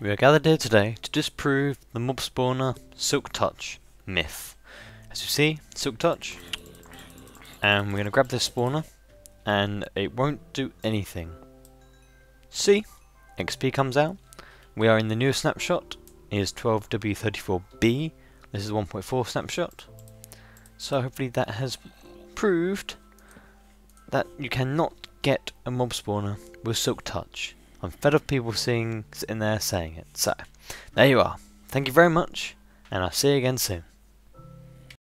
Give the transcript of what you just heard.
We are gathered here today to disprove the mob spawner Silk Touch myth. As you see, Silk Touch, and we're going to grab this spawner, and it won't do anything. See, XP comes out. We are in the new snapshot, it is 12W34B, this is 1.4 snapshot. So hopefully that has proved that you cannot get a mob spawner with Silk Touch. I'm fed of people sitting there saying it. So, there you are. Thank you very much, and I'll see you again soon.